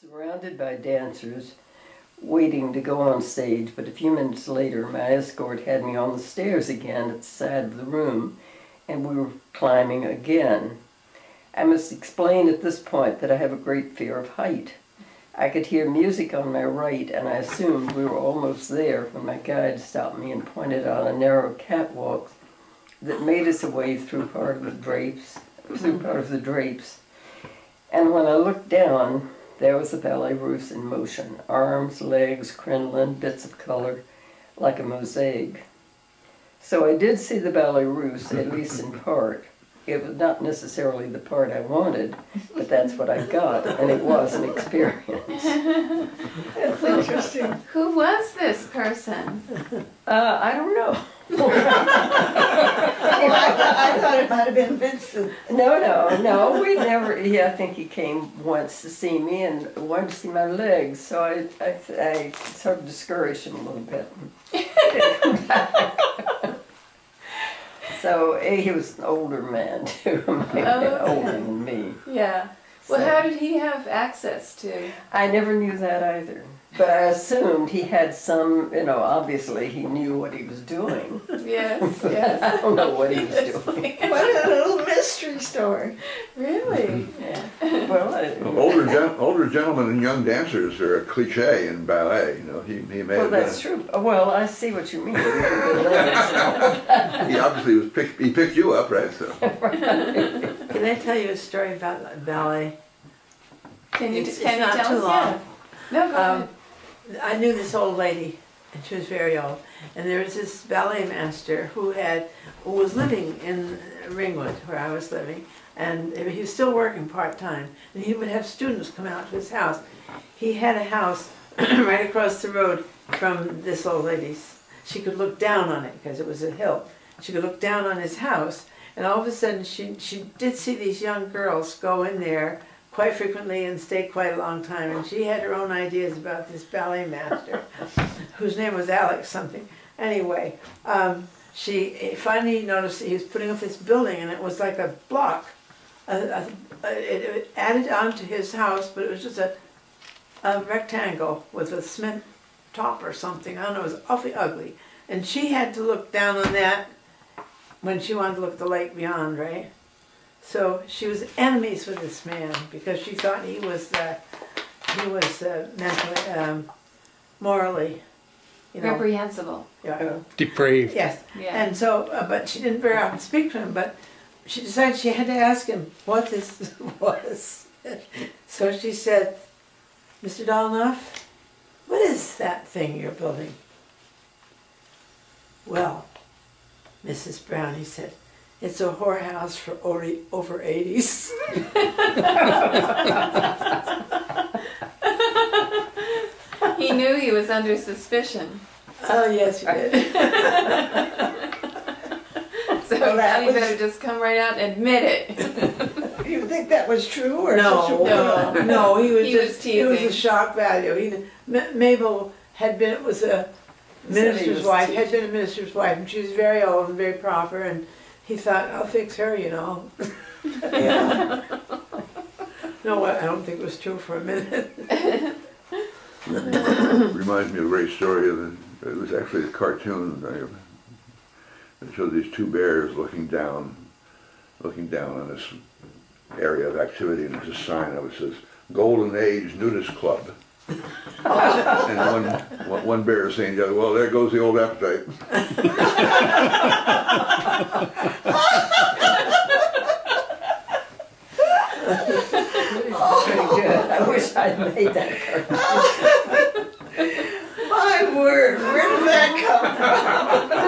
Surrounded by dancers, waiting to go on stage, but a few minutes later, my escort had me on the stairs again at the side of the room, and we were climbing again. I must explain at this point that I have a great fear of height. I could hear music on my right, and I assumed we were almost there when my guide stopped me and pointed out a narrow catwalk that made us a way through part of the drapes, through part of the drapes. And when I looked down, there was the ballet russe in motion, arms, legs, crinoline, bits of color, like a mosaic. So I did see the ballet russe, at least in part. It was not necessarily the part I wanted, but that's what I got, and it was an experience. That's interesting. Who was this person? Uh, I don't know. Well, I, thought, I thought it might have been Vincent. No, no, no. We never. Yeah, I think he came once to see me and wanted to see my legs. So I, I, I sort of discouraged him a little bit. so eh, he was an older man too, Oh, okay. older than me. Yeah. Well, So- how did he have access to? I never knew that either. But I assumed he had some, you know, obviously he knew what he was doing. Yes, I yes. don't know what he was doing. What a little mystery story. really? Yeah. Well, I, Well, Older, gen- older gentlemen and young dancers are a cliche in ballet. You know, he, he may well, have been. that's true. Well, I see what you mean. The legs and all He obviously was pick, he picked you up, right? So Can I tell you a story about ballet? Can you, It's- can it's you not tell too us? long. Yeah. No, go Um, ahead. I knew this old lady, and she was very old. And there was this ballet master who had who was living in Ringwood, where I was living, and he was still working part time. And he would have students come out to his house. He had a house right across the road from this old lady's. She could look down on it because it was a hill. She could look down on his house, and all of a sudden she she did see these young girls go in there quite frequently and stayed quite a long time. And she had her own ideas about this ballet master, whose name was Alex something. Anyway, um, she finally noticed he was putting up this building, and it was like a block. A, a, it, it added on to his house, but it was just a, a rectangle with a cement top or something. I don't know. It was awfully ugly, and she had to look down on that when she wanted to look at the lake beyond, right? So she was enemies with this man because she thought he was uh, he was uh, mentally, um, morally, you know. Reprehensible. Yeah. depraved. Yes. Yeah. And so, uh, but she didn't very often speak to him. But she decided she had to ask him what this was. so she said, "Mr. Dolnoff, what is that thing you're building?" Well, Mrs. Brown, he said, it's a whorehouse for over, over 80s. he knew he was under suspicion. oh, yes, he did. So Well, that now you was- better just come right out and admit it. You think that was true or No, just a- no, no, he was He was just, he was a shock value. He, M- Mabel had been, was a He said he minister's was wife, teasing. had been a minister's wife, and she was very old and very proper, and he thought, I'll fix her, you know. Yeah. No, I I don't think it was true for a minute. reminds me of a great story. Of the, it was actually a cartoon. uh, It showed these two bears looking down, looking down on this area of activity, and there's a sign that says "Golden Age Nudist Club." and one, one, one bear is saying to the other, "Well, there goes the old appetite." I wish I'd made that cartoon. My word, where did that come